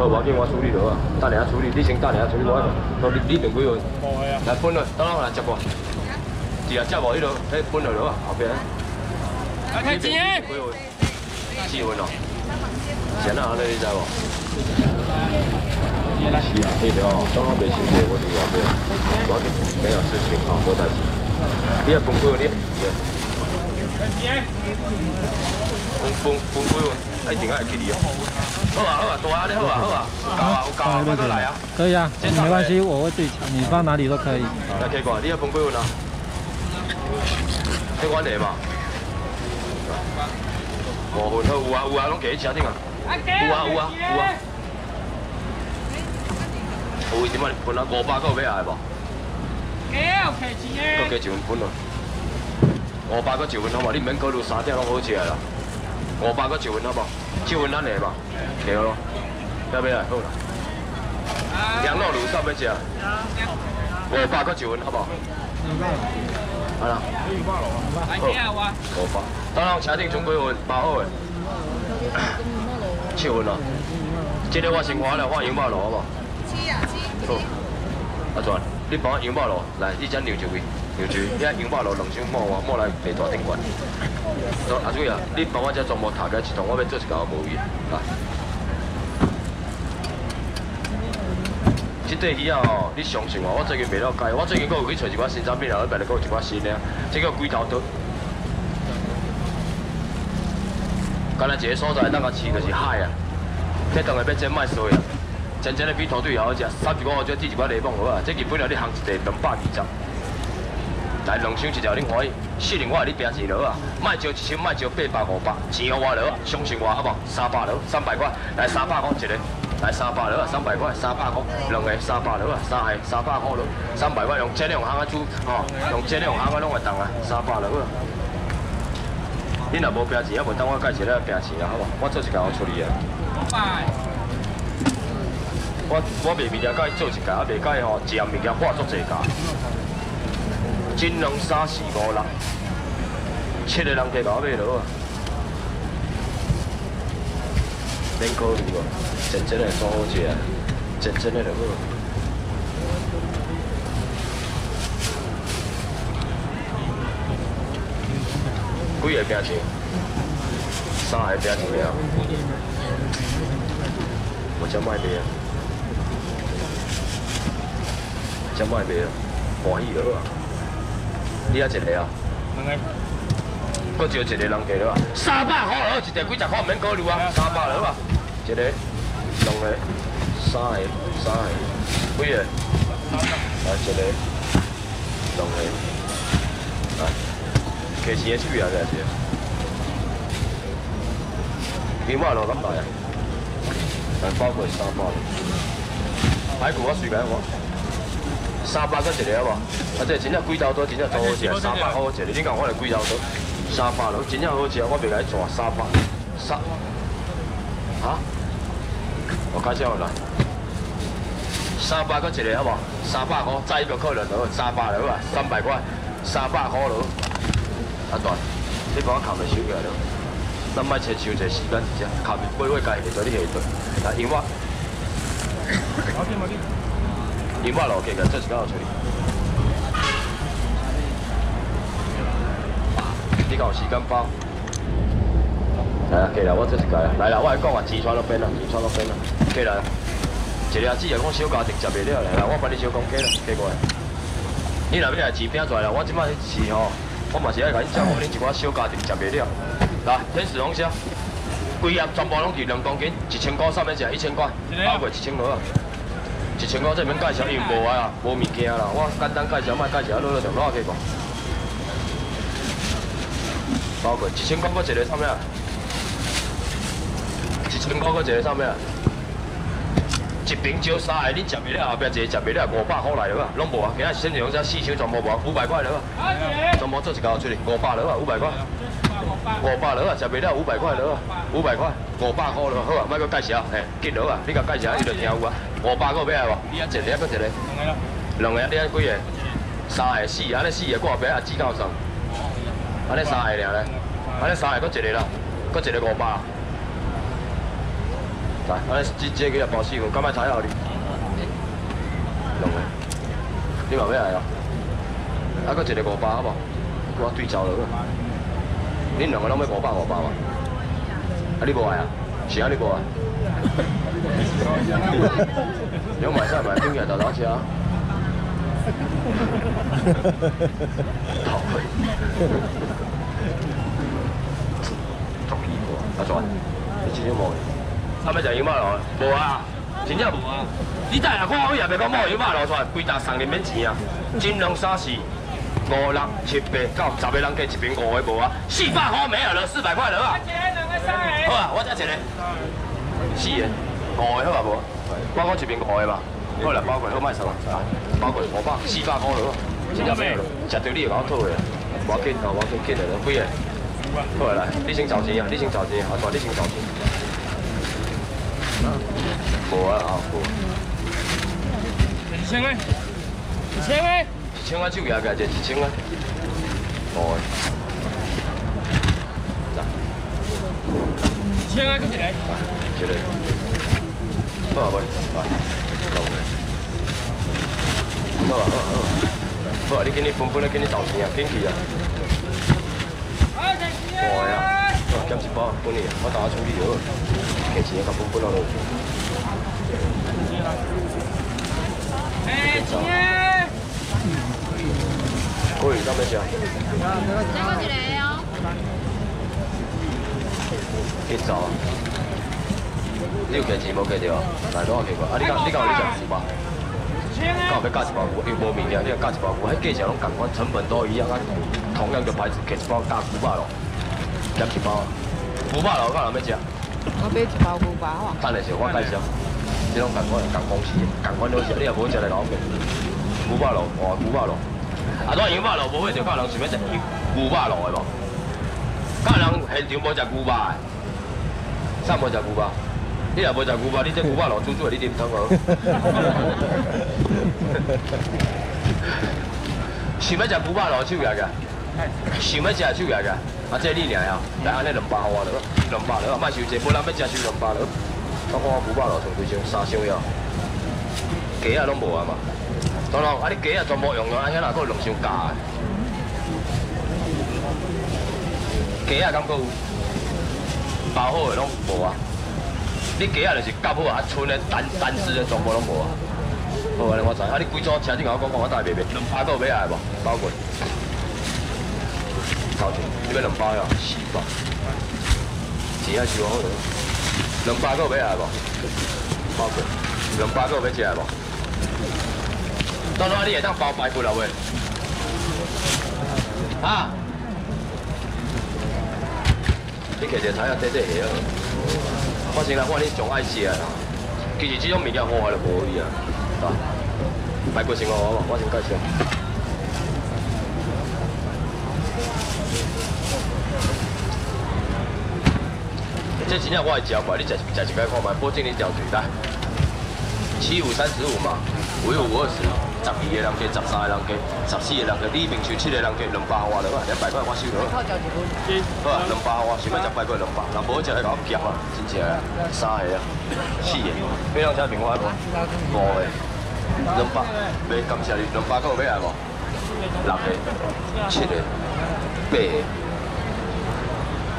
好，我紧我处理了啊，等下处理，你先等下处理我。到你你两几份？来分了，等下来接过。是啊，接无迄落，迄分了了啊，后边。来开钱。几份？四份哦。钱啊，你知无？是啊，迄条哦，刚好袂收钱，我伫后边。我紧没有事情啊，无代志。你啊分几份？你。分分分几份？一定要会去你哦。好啊好啊，多啊你好啊好啊，搞啊有搞啊，我都来啊。可以啊，没关系，我会自己抢，你放哪里都可以。来开过，你要分几份啊？这款的嘛。五份好有啊有啊，拢加一车顶啊。有啊有啊有啊。有点仔分啊？五百个要来无？加客气诶。加一份分咯。五百个一份好嘛？你免考虑三点拢好起来啦。五百个一份好不？一份咱来嘛，对咯。要不要来？好啦。羊肉卤啥要食？五百个一份好不？好啦。好。五百。当然车顶准几份？八号的。七份咯。这个我先换了，换羊肉卤好不好？七啊七。好。阿全，你帮我羊肉卤来，一只牛肉味。牛猪，你啊羊肉卤两箱莫话莫来白大顶罐。阿水啊，你帮我这装无塔个一桶，我要做一条无鱼啊。这块鱼啊吼，你相信我，我最近卖了解，我最近搁有去找一寡新产品，然后卖了搁有一寡新的，这叫龟头刀。刚才一个所在，咱个饲就是海啊，这当然要煎卖熟啊，真正的比土堆还好食，三十五号就滴一寡柠檬好啊，这基本上你行一地两百二十。来两箱一条，恁可以。四零我你拼钱落啊，卖招一千，卖招八百五百，钱要我落啊，相信我好不？三百落，三百块，来三百块一个，来三百落啊，三百块，三百块，两个三百落啊，三个三百块落，三百块用这两行啊煮，吼，用这两行啊拢会当啊，三百落啊。你若无拼钱，要无等我介绍你拼钱啊，好不？我做一家我处理啊。我我未未了解做一家，啊未解吼，一样物件化作一家。金龙三四五六，七个人提搞买落啊！免考虑无，真正的做好食，真正的就好。几个表情？三个表情了。我叫卖卖啊！叫卖卖啊！你啊一个啊？两个。搁招一个人过了啊？三百块了，一个几十块免考虑啊？三百了啊？一个，两个，三个，三个，几个？啊，一个，两个，啊，其实也是啊，这些。几万了，咁大啊？但包括三百。排骨我随便我。三百个一个好无？啊，这真正贵头多，真正做好食，三百块一个。你讲我来贵头多，三百咯，真正好食，我袂来赚三百。三，啊？我介绍来，三百个一个好无？三百块，再一个客人咯，三百了啊，三百块，三百块咯。啊段，你帮我卡咪收起来咯。咱卖切收一个时间，只卡咪八位加下做你下顿，来因我。银花楼，给个，这是刚好处理。你讲有时间包？来啊，给了，我这是改啊。来啦，我来讲啊，痔疮那边啊，痔疮那边啊，给啦。一日子啊，讲小家庭食袂了来啦，我帮你小讲给啦，给过来。你那边来钱拼出来啦，我即摆是吼，我嘛是爱甲你照顾恁一寡小家庭食袂了。来，天使龙虾，规盒全部拢是两公斤，一千块上面是一千块，包括一千块啊。一千块这边介绍，因为无啊，无物件啦。我简单介绍，卖介绍，落落上哪去讲？包括一千块搁一个啥物啊？一千块搁一个啥物啊？一瓶酒三个，你食袂了，后壁一个食袂了，五百块来了啊，拢无啊。今仔先用这四箱全部无，五百块了啊。全部做一交出去，五百了啊，五百块。五百了啊，食袂了，五百块了啊，五百块，五百块了，好啊，卖个介绍，嘿，记落啊，你甲介绍，伊就听有啊。五百个要来无？你啊一个，搁一个。两个。两个，几个？三个四，安尼四个挂边啊，指到上。安尼三个俩咧，安尼三个搁一个啦，搁一个五百。来，安尼这这个包四份，敢卖菜后你？两个，你嘛要来啊？啊，搁一个五百好无？我对照落去。恁两个拢要五百五百嘛？啊，你无爱啊？是啊，你无爱？有买菜买冰起豆豆吃啊！讨厌。中意无？啊，算，你真正无？啊，要食羊肉咯？无啊，真正无啊！你再来看我也袂讲冇羊肉咯，算，规单送你免钱啊！金两三四五六七八九十个人加一瓶五个无啊？四百块没有了，四百块了啊！好啊，我再一个。四个，五个好啊无？包括一瓶五个嘛？好啦，包括好卖什么？包括五百四百块了，真正没有了。食到你就搞吐的，我紧哦，我紧紧的，几个？好来，你先找钱啊！你先找钱，啊，大你先找钱。无啊，啊无。一千个，一千个，一千块手举个，就一千块。哦。一千个，搁一个。一个。好啊，不，来，好。好啊，好啊，好啊。好啊，你今日分分咧，今日找钱啊，紧去啊。哇呀！减一包，本年我打下充啲药，其钱甲分分落落。哎，钱！可以，得咩只？再过一个哦。几走啊？你有计钱无计着？来，攞我计过。啊，你讲你讲你讲五百？刚要加一包牛，因为无物件，你要加一包牛，迄价钱拢共款，成本都一样啊。同样的牌子，加一包加五百咯，减一包。五百咯，看人要食。我买一包五百好啊。等下先，我介绍。你拢共款，共公司，共款都食，你也无食来老贵。五百咯，哇，五百咯。啊，当然五百咯，无会就看人想要食五百咯的无？看人现场无食牛排，啥无食牛排？你若无食牛排，你这牛排咯，煮煮 的你点汤哦。想要食牛排咯，手举个。想要食手举个。啊，这你俩呀，来安尼两百好啊，两百了，卖收这，无人要食收两百了。我看我牛排咯，从几箱，三箱了。鸡啊拢无啊嘛。当然，啊你鸡啊全部用了，安遐哪够两箱加的？鸡啊敢够有？包好的拢无啊。你鸡啊就是夹好啊，剩的单单丝的全部拢无啊。好，安尼我知。啊，你几组车你甲我讲讲，我带袂袂。两包够买来无？包过。头前，你要两包呀？四包。钱啊收好了。两包够买来无？包过。两包够要食来无？当然你会当包排骨了喂。啊？你摕着菜啊，短短下啊。我先来看你上爱食啦。其实这种物件好还是无去啊。啊，排骨先我我我先介绍。这真正我会食过，你食食一摆看卖，保证你掉嘴来。七五三十五嘛，五五五二十，十二个人加，十三个人加，十四个人加，你明就七个人加，两百块了，两百块我收了。好，两百我想要一百块两百，若无就来甲我夹啊，真正啊，三个啊，四个，每人吃平花无？五个，两百，袂感谢你，两百够买来无？六个，七个，八个，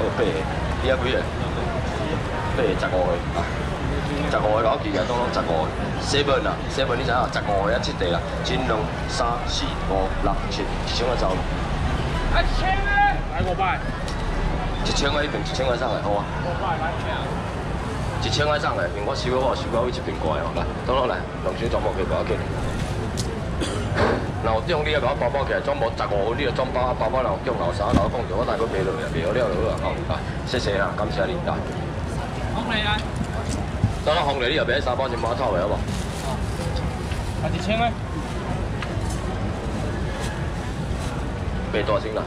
哦八个，你啊几个？八个，十五个。十五个我记啊，当拢十五个，seven 啊，seven 你知影？十五个啊，七地啦，一、两、三、四、五、六、七，一千块走。一千个，来五百。一千块一瓶，一千块上来，好啊。五百来一千块上来，因我收我收到一瓶过来哦，来，当拢来，两箱全部给我给。然后这种你要甲我包包起来，装无十五，你就装包包包，然后叫牛三，然后讲着我大概卖落去，卖好了了啊，好，谢谢啦，感谢你，来。好嚟啊！等我紅嚟，你又俾三包錢買抽嚟好冇？啊，一千個。俾多先啦，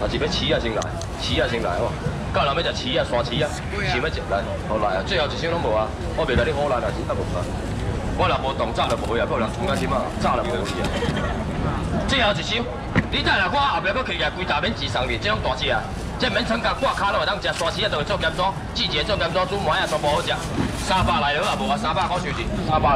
啊，自己黐啊先嚟，黐啊先嚟好。今日後尾就黐啊，刷黐啊，黐乜隻嚟？好嚟啊！最後一箱都冇啊，我未甲你好難啊，錢都冇啊。我若無動炸就冇 啊，不然點解點啊？炸就冇去啊。最後一箱，你再來看後壁佫起來，規大面紙上面，這種大隻啊！这免参加挂卡了，咱食沙司啊，就会做咸粥，季节做咸粥，煮糜啊，全部好食。三百来了啊，无啊，三百好收钱，三百。